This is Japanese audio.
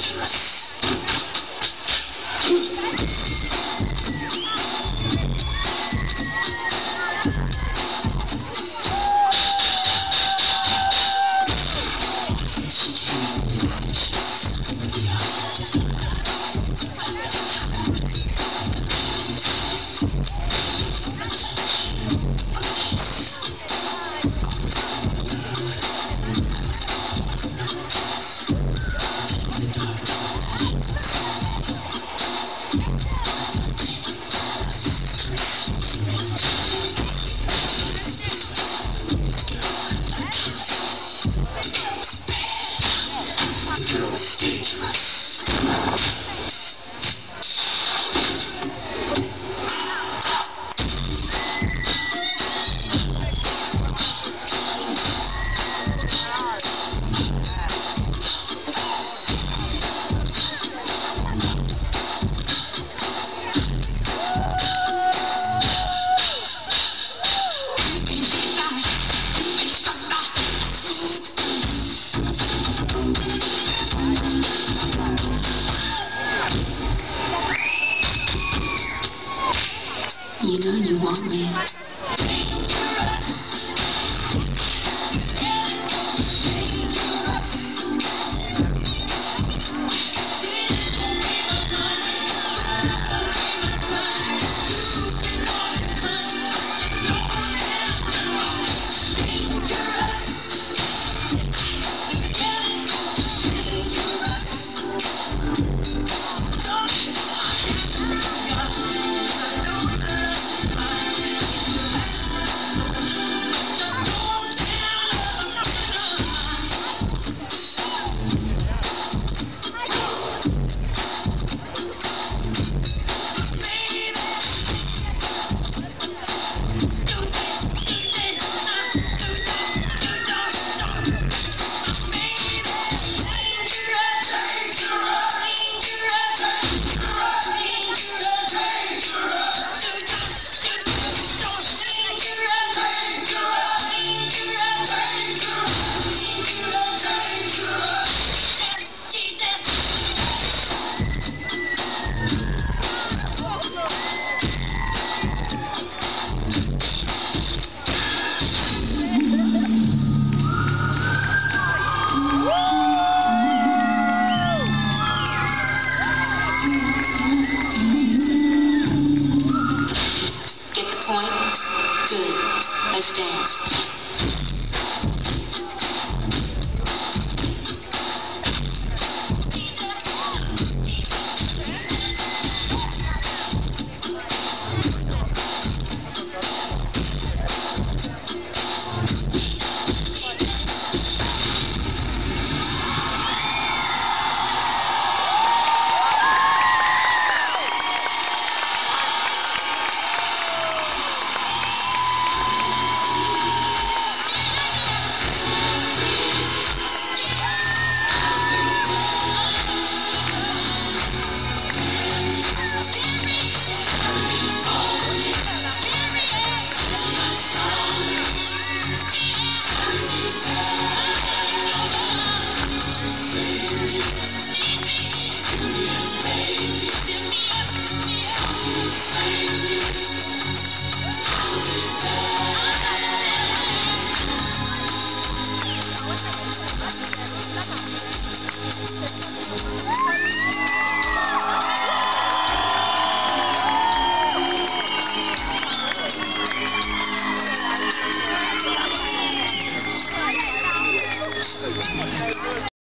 します。you know. things.